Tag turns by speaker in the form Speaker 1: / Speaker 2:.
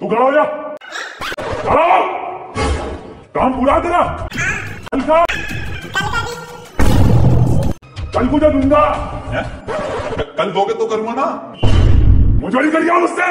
Speaker 1: तू खड़ा हो जा। खड़ा हो काम पूरा तेरा कल का कल को जो दूँगा
Speaker 2: कल दोगे तो करूँगा ना।
Speaker 1: मुझे नहीं कर गया उससे।